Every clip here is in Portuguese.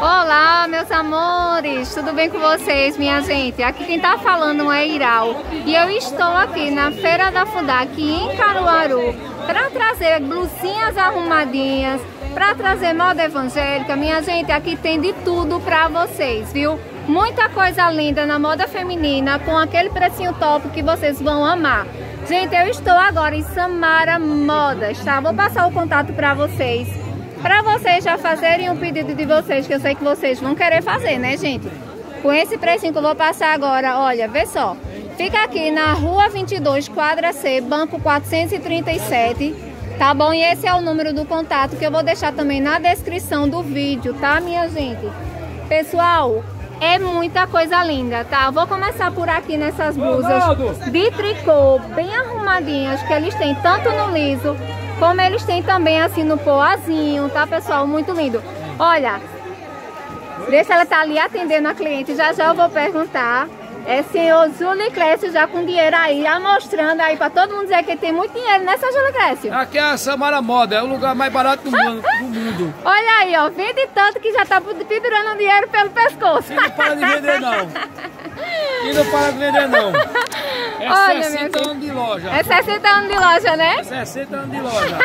Olá, meus amores, tudo bem com vocês, minha gente? Aqui quem tá falando é Iral e eu estou aqui na Feira da Fundac em Caruaru para trazer blusinhas arrumadinhas, para trazer moda evangélica. Minha gente, aqui tem de tudo para vocês, viu? Muita coisa linda na moda feminina com aquele precinho top que vocês vão amar. Gente, eu estou agora em Samara Modas, tá? Vou passar o contato para vocês, para vocês já fazerem um pedido de vocês, que eu sei que vocês vão querer fazer, né, gente? Com esse precinho que eu vou passar agora, olha, vê só. Fica aqui na Rua 22, quadra C, banco 437, tá bom? E esse é o número do contato que eu vou deixar também na descrição do vídeo, tá, minha gente? Pessoal, é muita coisa linda, tá? Vou começar por aqui nessas blusas de tricô, bem arrumadinhas, que eles têm tanto no liso, como eles têm também assim no poazinho, tá, pessoal? Muito lindo. Olha, deixa ela estar tá ali atendendo a cliente, já já eu vou perguntar é senhor Júlio Clécio já com dinheiro aí, já mostrando aí pra todo mundo dizer que tem muito dinheiro, né, seu Júlio Clécio? Aqui é a Samara Moda, é o lugar mais barato do mundo. do mundo. Olha aí, ó, vende tanto que já tá pendurando dinheiro pelo pescoço. E não para de vender não. E não para de vender não. É Olha, 60 anos de loja. É 60 anos de loja, né? É 60 anos de loja.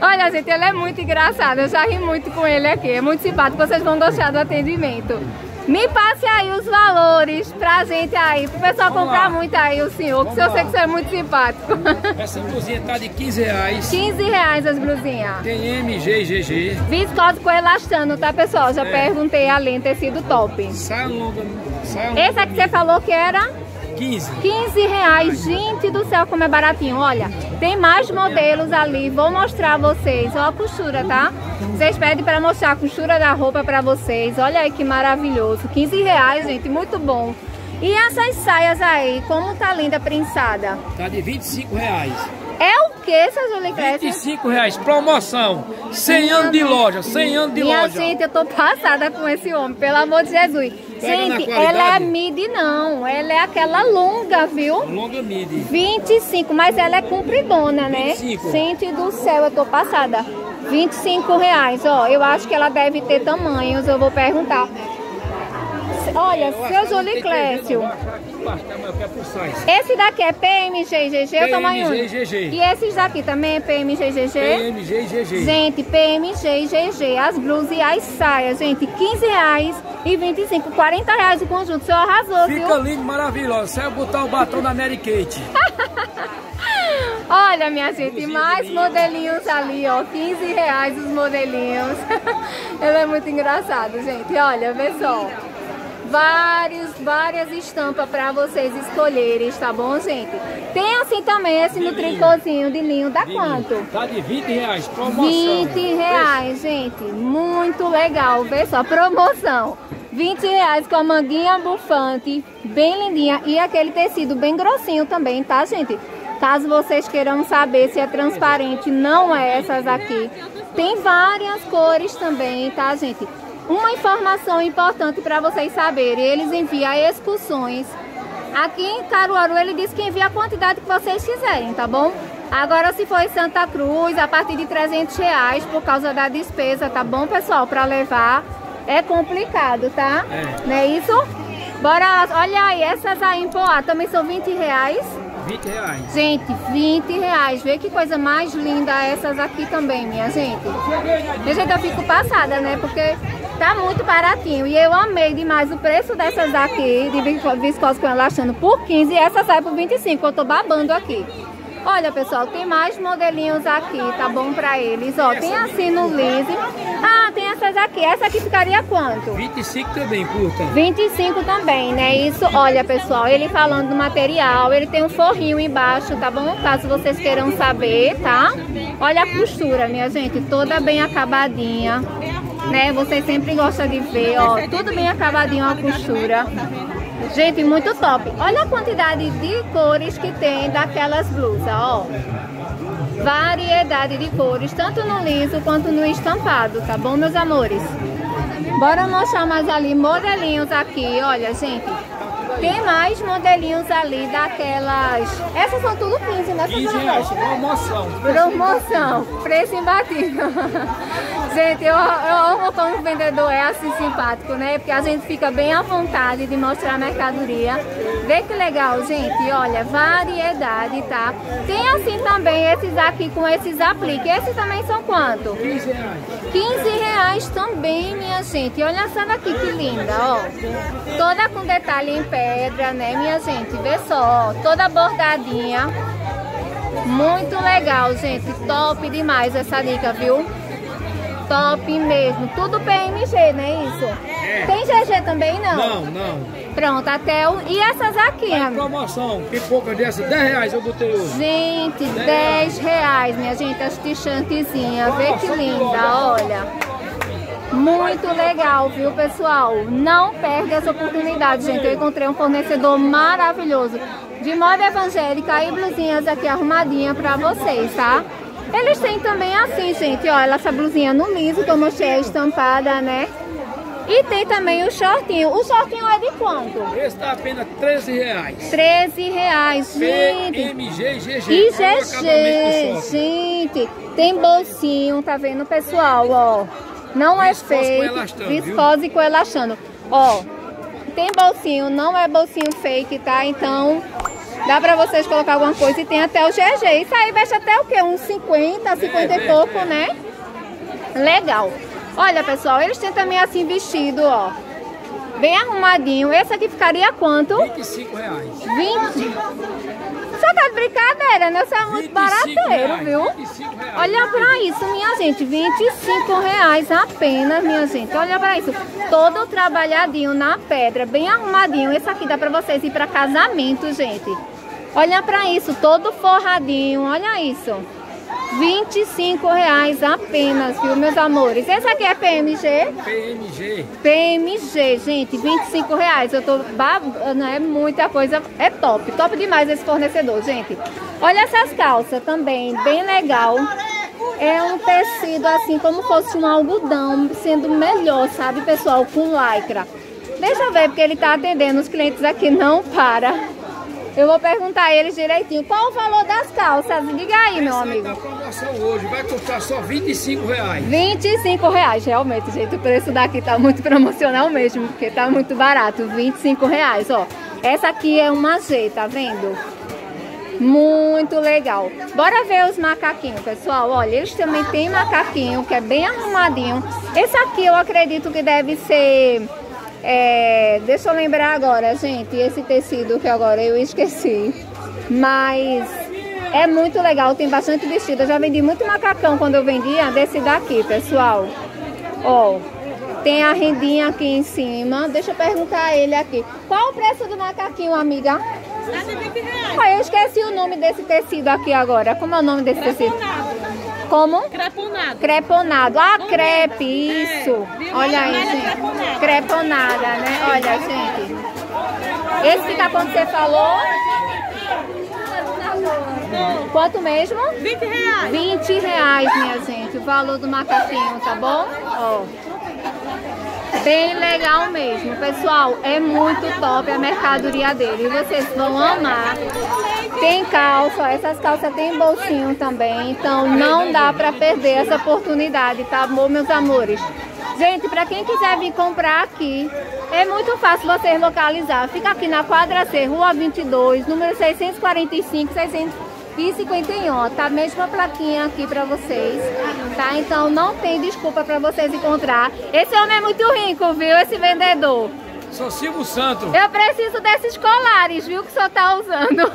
Olha, gente, ele é muito engraçado. Eu já ri muito com ele aqui. É muito simpático. Vocês vão gostar do atendimento. Me passe aí os valores pra gente aí, pro pessoal Vamos comprar lá. muito aí o senhor, que eu sei que você é muito simpático. Essa blusinha tá de 15 reais. 15 reais as blusinhas. Tem MG, GG. Viscose com elastano, tá pessoal? Já é. perguntei além, tecido top. Sai longa. Sai longa Esse aqui você falou que era? 15. 15 reais. Gente do céu, como é baratinho. Olha, tem mais modelos ali. Vou mostrar a vocês. Olha a costura, tá? Vocês pedem para mostrar a costura da roupa para vocês. Olha aí que maravilhoso. 15 reais, gente. Muito bom. E essas saias aí, como tá linda prensada? Tá de 25 reais. É o que, seu Júlio 25 reais, promoção. 100 anos de loja, 100 anos de Minha loja. Gente, eu tô passada com esse homem, pelo amor de Jesus. Pega gente, ela é midi não, ela é aquela longa, viu? Longa midi. 25, mas ela é compridona, né? 25. Gente do céu, eu tô passada. 25 reais, ó, eu acho que ela deve ter tamanhos, eu vou perguntar. Olha, seu Júlio Clécio. Esse daqui é PMGGG ou tamanho PMGGG. E esses daqui também é PMGGG? PMGGG. Gente, PMGGG. As blusas e as saias, gente, 15 reais e 25, 40 reais o conjunto. O senhor arrasou, Fica viu? lindo, maravilhoso. Saiu botar o batom da Mary Kate. Olha, minha gente, mais modelinhos ali, ó. 15 reais os modelinhos. Ele é muito engraçado, gente. Olha, vê só vários, várias estampas para vocês escolherem, tá bom, gente? Tem assim também esse de no tricôzinho de linho, dá de quanto? Linho. Tá de 20 reais, promoção. 20 reais, gente, muito legal, vê só, promoção. 20 reais com a manguinha bufante, bem lindinha, e aquele tecido bem grossinho também, tá, gente? Caso vocês queiram saber se é transparente, não é essas aqui. Tem várias cores também, tá, gente? Uma informação importante para vocês saberem, eles enviam excursões. Aqui em Caruaru ele diz que envia a quantidade que vocês quiserem, tá bom? Agora se for em Santa Cruz, a partir de 300 reais por causa da despesa, tá bom pessoal? Para levar é complicado, tá? É. Não é isso? Bora, olha aí, essas aí em Poá também são 20 reais. 20 reais. Gente, 20 reais. Vê que coisa mais linda essas aqui também, minha gente. Minha gente, eu fico passada, né? Porque tá muito baratinho. E eu amei demais o preço dessas aqui, de viscose com elastano, por 15 e essa sai por 25. Eu tô babando aqui. Olha, pessoal, tem mais modelinhos aqui, tá bom pra eles. Ó, tem assim no lise. Ah, tem essas aqui. Essa aqui ficaria quanto? 25 também, curta. 25 também, né? Isso, olha, pessoal, ele falando do material, ele tem um forrinho embaixo, tá bom? Caso vocês queiram saber, tá? Olha a costura, minha gente, toda bem acabadinha né? Vocês sempre gostam de ver, ó, tudo bem acabadinho a costura. Gente, muito top. Olha a quantidade de cores que tem daquelas blusas, ó. Variedade de cores, tanto no liso quanto no estampado, tá bom, meus amores? Bora mostrar mais ali modelinhos aqui, olha, gente. Tem mais modelinhos ali daquelas... Essas são tudo 15, né? 15 reais, promoção. Promoção, preço imbatível. Gente, eu, eu amo como o vendedor é assim simpático, né? Porque a gente fica bem à vontade de mostrar a mercadoria. Vê que legal, gente. Olha, variedade, tá? Tem assim também esses aqui com esses apliques. Esses também são quanto? 15 reais. 15 reais também, minha gente. Olha essa daqui que linda, ó. Toda com detalhe em pedra, né, minha gente? Vê só, ó. Toda bordadinha. Muito legal, gente. Top demais essa dica, viu? Top mesmo. Tudo PMG, né? Isso. É. Tem GG também, não? Não, não. Pronto, até o... E essas aqui, Tá amigo? promoção. Pipoca dessa, 10 reais eu botei hoje. Gente, 10 reais, minha gente, as t-shirtzinhas. Vê que linda, olha. Muito legal, viu, pessoal? Não perde essa oportunidade, gente. Eu encontrei um fornecedor maravilhoso de moda evangélica e blusinhas aqui arrumadinha pra vocês, tá? Eles têm também assim, gente, olha, essa blusinha no liso que eu mostrei estampada, né? E tem também o shortinho. O shortinho é de quanto? Esse tá apenas 13 reais. 13 reais, gente. PMG e GG. É gente, tem bolsinho, tá vendo, pessoal, ó. Não é Viscose com fake, elastano, viu? viscose com elastano. Ó, tem bolsinho, não é bolsinho fake, tá? Então, dá pra vocês colocar alguma coisa e tem até o GG. Isso aí veste até o quê? Uns 50, 50 e pouco, né? Legal. Olha, pessoal, eles têm também assim vestido, ó. Bem arrumadinho. Esse aqui ficaria quanto? 25 reais. 20. Só tá de brincadeira, né? Você é muito 25 barateiro, viu? 25 reais. Olha pra isso, minha gente. 25 reais apenas, minha gente. Olha pra isso. Todo trabalhadinho na pedra, bem arrumadinho. Esse aqui dá pra vocês ir pra casamento, gente. Olha pra isso, todo forradinho. Olha isso. 25 reais apenas, viu, meus amores? Esse aqui é PMG? PMG. PMG, gente, 25 reais. Eu tô babando, é muita coisa, é top, top demais esse fornecedor, gente. Olha essas calças também, bem legal. É um tecido assim como fosse um algodão, sendo melhor, sabe, pessoal, com lycra. Deixa eu ver, porque ele tá atendendo os clientes aqui, não para. Eu vou perguntar a eles direitinho. Qual o valor das calças? Diga aí, meu Essa aí amigo. tá promoção hoje. Vai custar só 25 reais. 25 reais, realmente, gente. O preço daqui tá muito promocional mesmo, porque tá muito barato. 25 reais, ó. Essa aqui é uma G, tá vendo? Muito legal. Bora ver os macaquinhos, pessoal. Olha, eles também têm macaquinho, que é bem arrumadinho. Esse aqui eu acredito que deve ser... é, deixa eu lembrar agora, gente, esse tecido que agora eu esqueci. Mas é muito legal, tem bastante vestido. Eu já vendi muito macacão quando eu vendia desse daqui, pessoal. Ó, tem a rendinha aqui em cima. Deixa eu perguntar a ele aqui. Qual o preço do macaquinho, amiga? Ah, eu esqueci o nome desse tecido aqui agora. Como é o nome desse tecido? Como? Creponado. Creponado. Ah, crepe, isso. viu? Olha aí, gente. creponada. Creponada, né? Olha, gente. Esse fica quanto você falou? Quanto mesmo? 20 reais. 20 reais, minha gente, o valor do macaquinho, tá bom? Ó. Bem legal mesmo, pessoal. É muito top a mercadoria dele. E vocês vão amar. Tem calça, essas calças tem bolsinho também. Então não dá pra perder essa oportunidade, tá bom, meus amores? Gente, pra quem quiser vir comprar aqui, é muito fácil vocês localizar. Fica aqui na quadra C, Rua 22, número 645, 651. ó. Tá mesma plaquinha aqui pra vocês, tá? Então não tem desculpa pra vocês encontrar. Esse homem é muito rico, viu? Esse vendedor. Sou Silvio Santo. Eu preciso desses colares, viu? Que o senhor tá usando.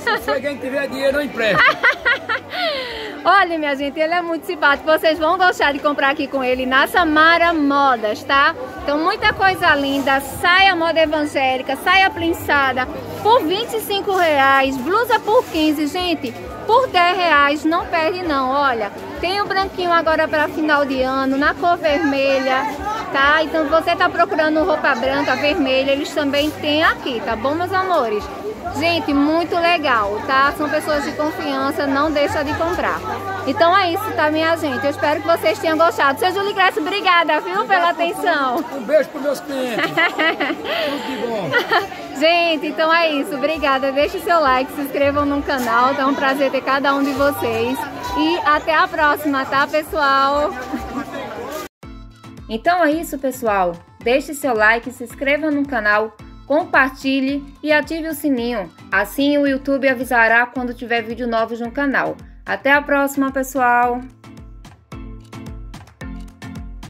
Se for quem tiver dinheiro, eu empresto. Olha, minha gente, ele é muito simpático. Vocês vão gostar de comprar aqui com ele na Samara Modas, tá? Então, muita coisa linda. Saia moda evangélica, saia plinçada por 25 reais, blusa por 15, gente. Por 10 reais, não perde não, olha. Tem o branquinho agora para final de ano, na cor vermelha, tá? Então, você tá procurando roupa branca, vermelha, eles também têm aqui, tá bom, meus amores? Gente, muito legal, tá? São pessoas de confiança, não deixa de comprar. Então é isso, tá, minha gente? Eu espero que vocês tenham gostado. Seu Júlio Graça, obrigada, viu, pela atenção. Um beijo pros meus clientes. Tudo de bom. Gente, então é isso. Obrigada. Deixe seu like, se inscrevam no canal. Tá um prazer ter cada um de vocês. E até a próxima, tá, pessoal? Então é isso, pessoal. Deixe seu like, se inscreva no canal, compartilhe e ative o sininho. Assim o YouTube avisará quando tiver vídeo novo no canal. Até a próxima, pessoal!